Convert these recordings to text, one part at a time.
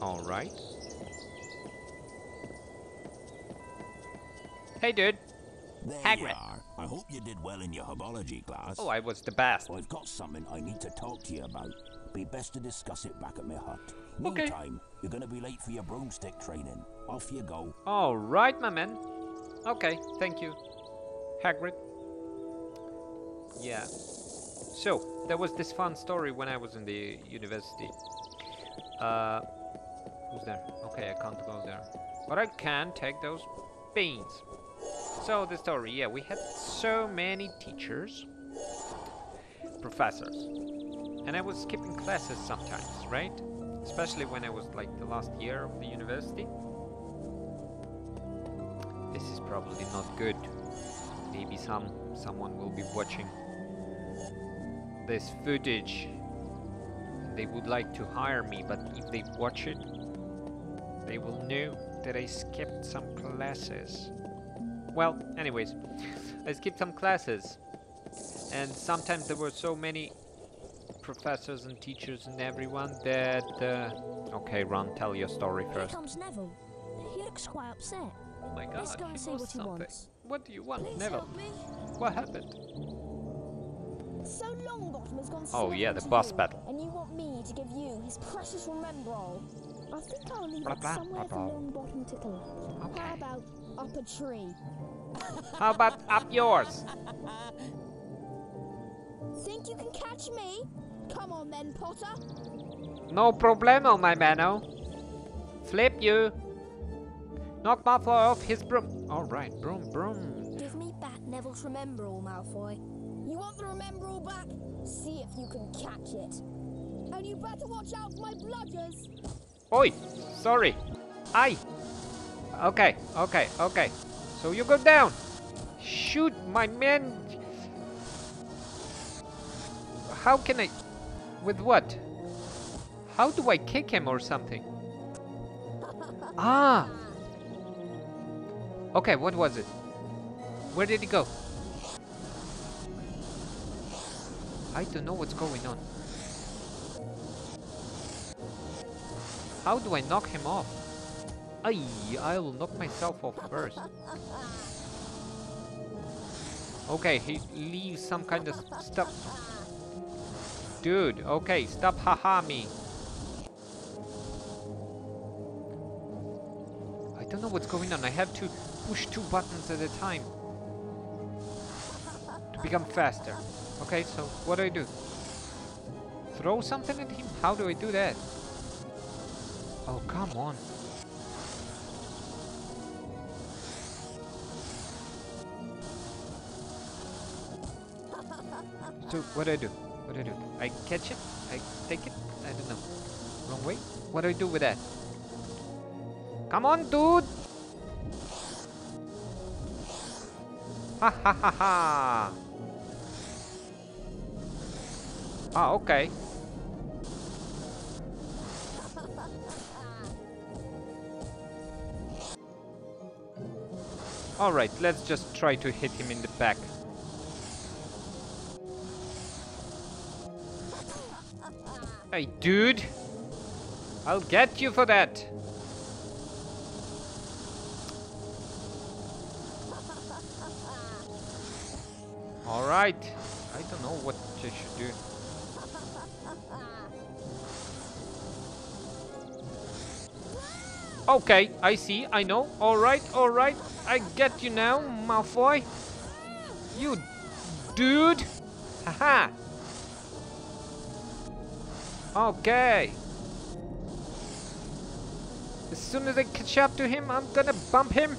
All right. Hey, dude. There you Hagrid. are. I hope you did well in your herbology class. Oh, I was the best. I've got something I need to talk to you about. Be best to discuss it back at my hut. Okay. Meantime, you're gonna be late for your broomstick training. Off you go. All right, my man. Okay, thank you, Hagrid. Yeah. So there was this fun story when I was in the university. Uh, who's there? Okay, I can't go there, but I can take those beans. So the story, yeah, we had so many teachers, professors, and I was skipping classes sometimes, right? Especially when I was like the last year of the university. This is probably not good. Maybe some someone will be watching this footage. They would like to hire me, but if they watch it, they will know that I skipped some classes. Well, anyways, I skipped some classes, and sometimes there were so many professors and teachers and everyone that. Uh... Okay, Ron, tell your story first Here comes Neville. He looks quite upset. Oh my god, Let's go and see what he wants. What do you want, Please Neville? help me. What happened? So Longbottom has gone Oh, yeah, the boss you, battle. And you want me to give you his precious Remembrall. I think I'll leave Blah, it blah, somewhere blah, for blah. Longbottom to collect. Okay. How about up a tree? How about up yours? Think you can catch me? Come on then, Potter. No problemo, my mano. Flip you. Knock Malfoy off his broom. Alright, broom, broom. Give me back Neville's Remembrall, Malfoy. You want the Remembrall back? See if you can catch it. And you better watch out for my bludgers. Oi, sorry. Aye. Okay, okay, okay. So you go down. Shoot, my man. How can I... With what? How do I kick him or something? Ah! Okay, what was it? Where did he go? I don't know what's going on. How do I knock him off? I will knock myself off first. Okay, he leaves some kind of stuff. Dude, okay, stop haha me. I don't know what's going on. I have to push two buttons at a time to become faster. Okay, so what do I do? Throw something at him? How do I do that? Oh, come on. So, what do I do? What do I do? I catch it? I take it? I don't know. Wrong way? What do I do with that? Come on, dude! Ha ha ha ha! Ah, okay. Alright, let's just try to hit him in the back. Hey, dude! I'll get you for that! Alright. I don't know what I should do. Okay, I see, I know. Alright, alright. I get you now, Malfoy. You dude. Haha. Okay. As soon as I catch up to him, I'm gonna bump him.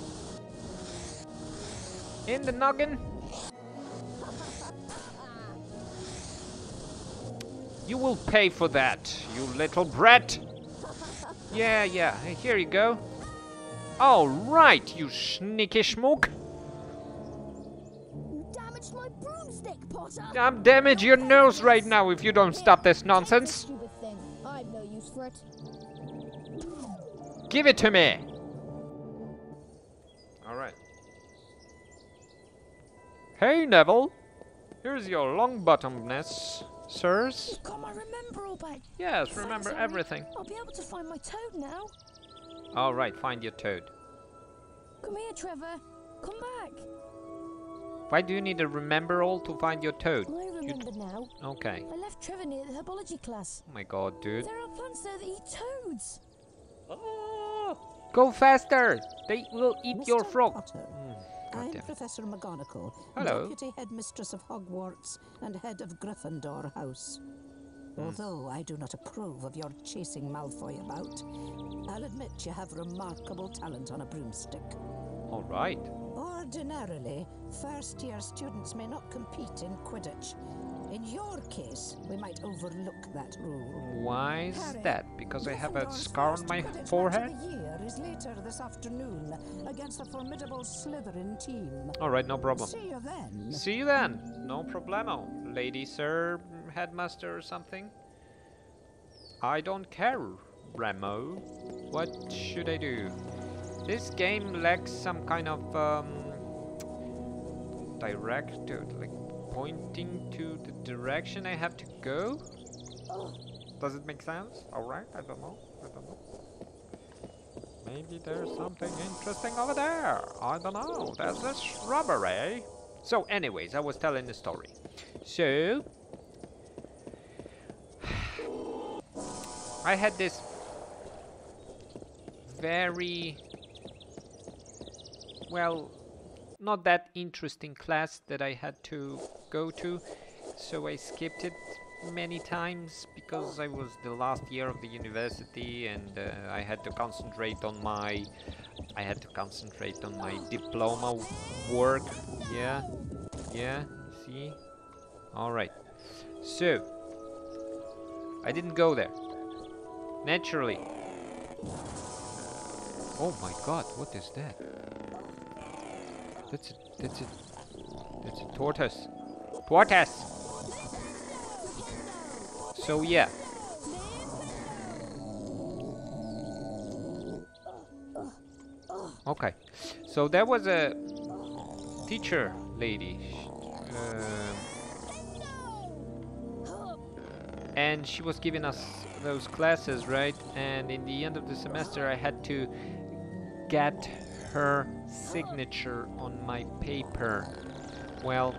In the noggin. You will pay for that, you little brat. Yeah, yeah, here you go. All right, you sneaky schmook. You damaged my broomstick, Potter. I'm damage your nose right now if you don't stop this nonsense. Stupid thing. I've no use for it. Give it to me. All right. Hey, Neville. Here's your long bottomness, sirs. Got my Remembrall back. Yes, Thanks, remember everything. I'll be able to find my toad now. All right, find your toad. Come here, Trevor. Come back. Why do you need to Remembrall to find your toad? I remember now. Okay. I left Trevor near the herbology class. Oh my god, dude. There are plants there that eat toads. Go faster! They will eat Mr. your frog. Mm, I'm. Professor McGonagall, Hello. Deputy Headmistress of Hogwarts and Head of Gryffindor House. Hmm. Although I do not approve of your chasing Malfoy about, I'll admit you have remarkable talent on a broomstick. All right. Ordinarily, first year students may not compete in Quidditch. In your case, we might overlook that rule. Why is Harry, that? Because I have a scar on my forehead? Is later this afternoon against formidable Slytherin team. All right, no problem. See you then. See you then. No problemo. Lady, sir, headmaster or something. I don't care, Remo. What should I do? This game lacks some kind of um, direct, like pointing to the direction I have to go. Does it make sense? All right, I don't know. I don't know. Maybe there's something interesting over there. I don't know. There's a shrubbery. Eh? So, anyways, I was telling the story. So, I had this very well, not that interesting class that I had to go to, so I skipped it many times because I was the last year of the university and uh, I had to concentrate on my I had to concentrate on my diploma work. Yeah. Yeah, see? All right. So, I didn't go there. Naturally. Oh my god, what is that? That's a, that's a, that's a tortoise. Tortoise! So yeah. Okay. So there was a teacher lady. um, and she was giving us those classes, right? And in the end of the semester, I had to get her signature on my paper. Well,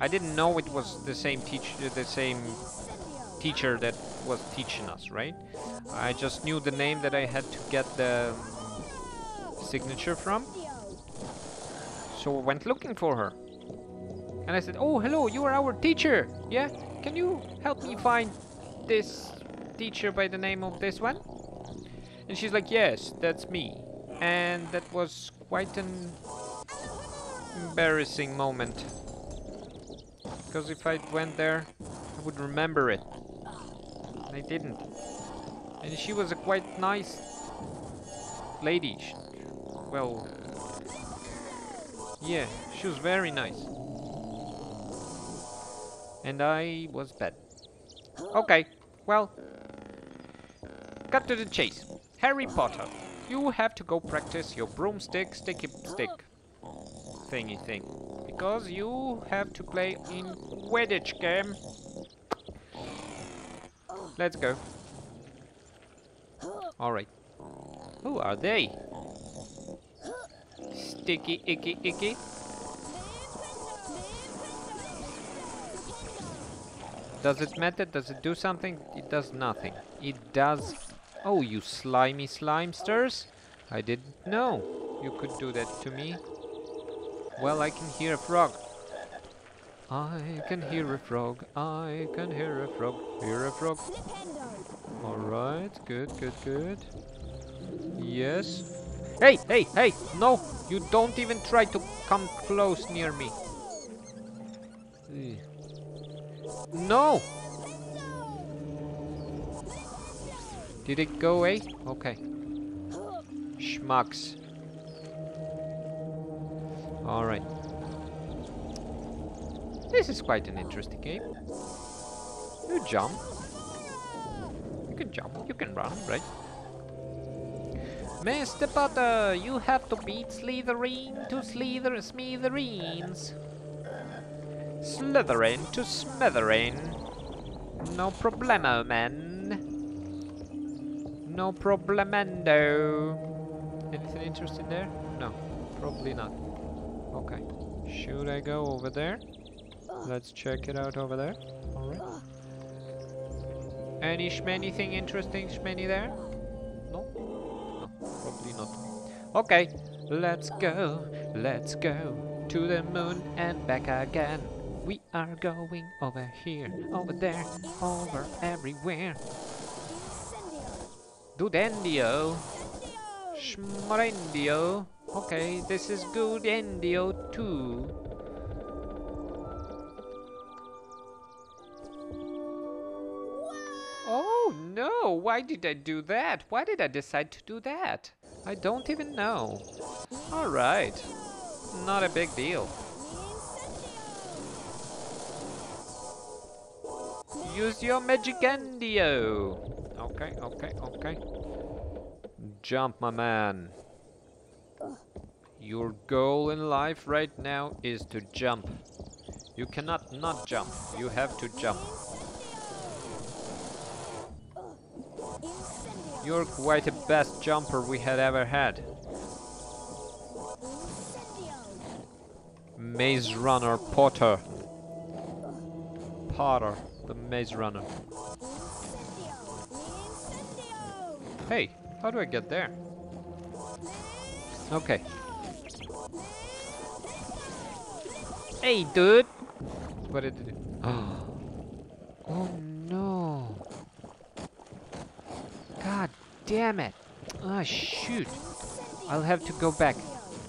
I didn't know it was the same teacher, uh, the same teacher that was teaching us, right? I just knew the name that I had to get the signature from. So I went looking for her. And I said, Oh, hello, you are our teacher. Yeah? Can you help me find this teacher by the name of this one? And she's like, Yes, that's me. And that was quite an embarrassing moment. Because if I went there, I would remember it. I didn't. And she was a quite nice lady. Sh- well, yeah, she was very nice. And I was bad. Okay, well, cut to the chase. Harry Potter, you have to go practice your broomstick sticky stick thingy thing. Because you have to play in Quidditch game. Let's go. Alright. Who are they? Sticky, icky, icky. Does it matter? Does it do something? It does nothing. It does... Oh, you slimy slimesters! I didn't know you could do that to me. Well, I can hear a frog. I can hear a frog. I can hear a frog. Hear a frog. Alright, good, good, good. Yes. Hey, hey, hey! No! You don't even try to come close near me. Eh. No! Did it go away? Okay. Schmucks. Alright. This is quite an interesting game. You jump. You can jump, you can run, right? Mr. Potter, you have to beat Slytherin to Slither smithereens. Slithering to smithering. No problemo, man. No problemendo. Anything interesting there? No, probably not. Okay. Should I go over there? Let's check it out over there. Alright. Any shmany thing interesting shmany there? No? No, probably not. Okay, let's go, let's go to the moon and back again. We are going over here, over there, over everywhere. Dudendio, Schmarendio. Okay, this is good endio too. Oh no, why did I do that? Why did I decide to do that? I don't even know. Alright, not a big deal. Use your Magicandio. Okay, okay, okay. Jump, my man. Your goal in life right now is to jump. You cannot not jump. You have to jump. You're quite the best jumper we had ever had. Maze Runner Potter. Potter, the Maze Runner. Hey, how do I get there? Okay. Hey, dude! What did it? Oh no! God damn it! Ah, shoot! I'll have to go back.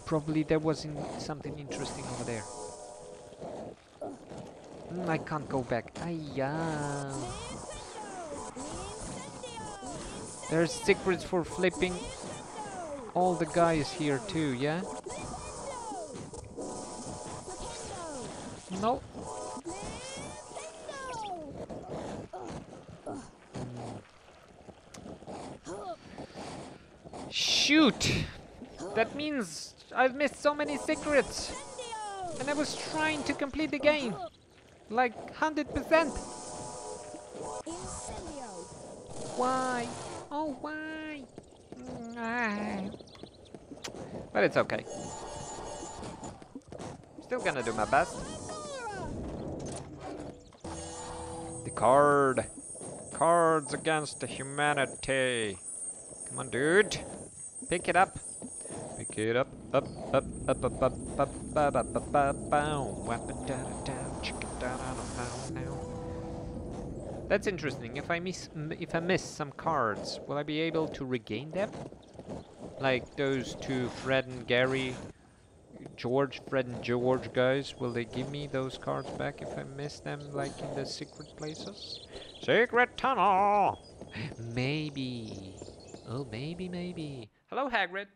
Probably there wasn't something interesting over there. Mm, I can't go back. Ayah. There's secrets for flipping all the guys here too, yeah? No. Shoot! That means I've missed so many secrets! And I was trying to complete the game! Like 100%! Why? Oh, why? Mm, ah. But it's okay. Still gonna do my best. The card. Cards against humanity. Come on, dude. Pick it up. Pick it up. Up, up, up, up, up, up, up, up, up, up, bow. Weapon down, down, chicken down, down, down, now. That's interesting. If I miss, if I miss some cards, will I be able to regain them? Like those two, Fred and Gary, George, Fred and George guys. Will they give me those cards back if I miss them, like in the secret places? Secret tunnel. Maybe. Oh, maybe, maybe. Hello, Hagrid.